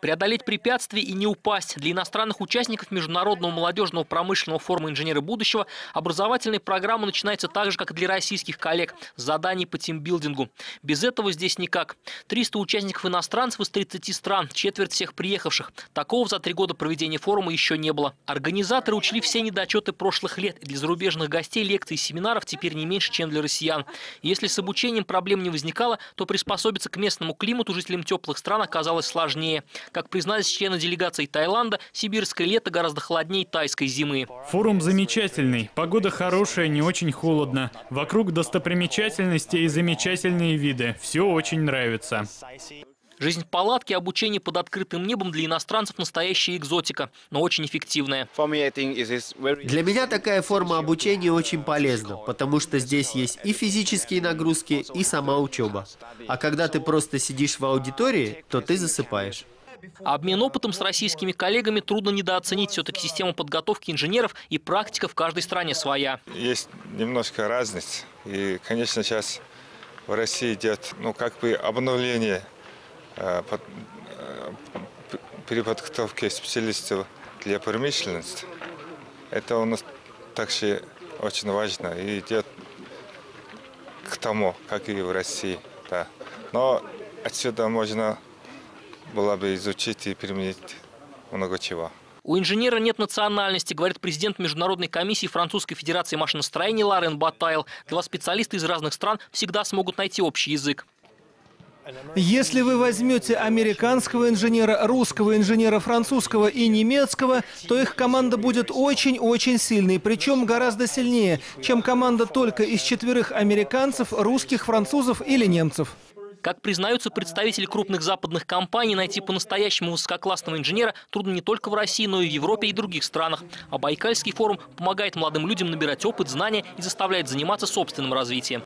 Преодолеть препятствия и не упасть. Для иностранных участников Международного молодежного промышленного форума «Инженеры будущего» образовательная программа начинается так же, как и для российских коллег – заданий по тимбилдингу. Без этого здесь никак. 300 участников иностранцев из 30 стран, четверть всех приехавших. Такого за три года проведения форума еще не было. Организаторы учли все недочеты прошлых лет. И для зарубежных гостей лекций и семинаров теперь не меньше, чем для россиян. Если с обучением проблем не возникало, то приспособиться к местному климату жителям теплых стран оказалось сложнее. Как признались члены делегации Таиланда, сибирское лето гораздо холоднее тайской зимы. Форум замечательный. Погода хорошая, не очень холодно. Вокруг достопримечательности и замечательные виды. Все очень нравится. Жизнь в палатке, обучение под открытым небом для иностранцев – настоящая экзотика, но очень эффективная. Для меня такая форма обучения очень полезна, потому что здесь есть и физические нагрузки, и сама учеба. А когда ты просто сидишь в аудитории, то ты засыпаешь. Обмен опытом с российскими коллегами трудно недооценить. Все-таки система подготовки инженеров и практика в каждой стране своя. Есть немножко разница. И, конечно, сейчас в России идет ну, как бы обновление э, под, э, при подготовке специалистов для промышленности. Это у нас также очень важно и идет к тому, как и в России. Да. Но отсюда можно было бы изучить и применить много чего. У инженера нет национальности, говорит президент Международной комиссии Французской Федерации машиностроения Ларен Батайл. Два специалиста из разных стран всегда смогут найти общий язык. Если вы возьмете американского инженера, русского инженера, французского и немецкого, то их команда будет очень-очень сильной, причем гораздо сильнее, чем команда только из четверых американцев, русских, французов или немцев. Как признаются представители крупных западных компаний, найти по-настоящему высококлассного инженера трудно не только в России, но и в Европе и других странах. А Байкальский форум помогает молодым людям набирать опыт, знания и заставляет заниматься собственным развитием.